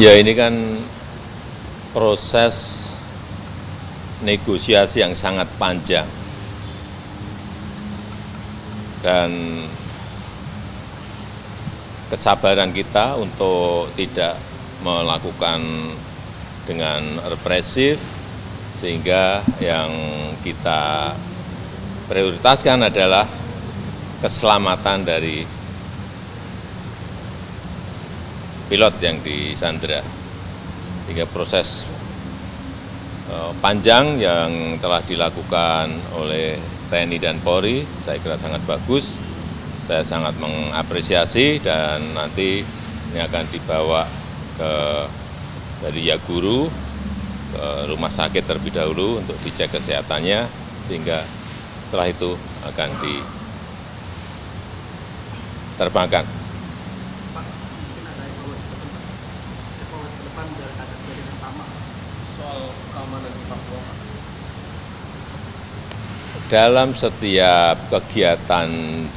Ya ini kan proses negosiasi yang sangat panjang. Dan kesabaran kita untuk tidak melakukan dengan represif sehingga yang kita prioritaskan adalah keselamatan dari pilot yang disandra. Hingga proses eh, panjang yang telah dilakukan oleh TNI dan Polri, saya kira sangat bagus. Saya sangat mengapresiasi dan nanti ini akan dibawa ke dari Yaguru ke rumah sakit terlebih dahulu untuk dicek kesehatannya sehingga setelah itu akan diterbangkan. Pak, mungkin ada evaluasi ke depan, evaluasi ke depan biar ada kejadian yang sama soal keamanan di Papua. Pak. Dalam setiap kegiatan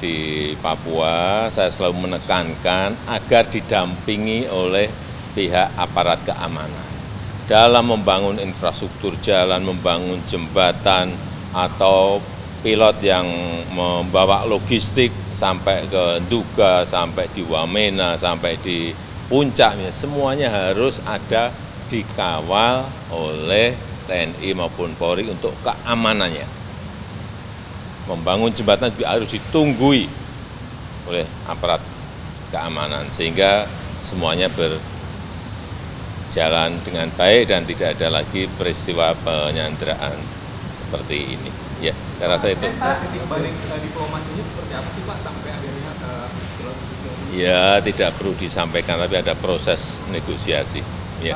di Papua, saya selalu menekankan agar didampingi oleh pihak aparat keamanan. Dalam membangun infrastruktur jalan, membangun jembatan, atau pilot yang membawa logistik sampai ke Duga, sampai di Wamena, sampai di puncaknya, semuanya harus ada dikawal oleh TNI maupun Polri untuk keamanannya. Membangun jembatan juga harus ditunggui oleh aparat keamanan sehingga semuanya berjalan dengan baik dan tidak ada lagi peristiwa penyanderaan seperti ini. Ya, saya rasa itu. Eh, diplomasinya seperti apa sih Pak sampai akhirnya Ya, tidak perlu disampaikan tapi ada proses negosiasi. Ya.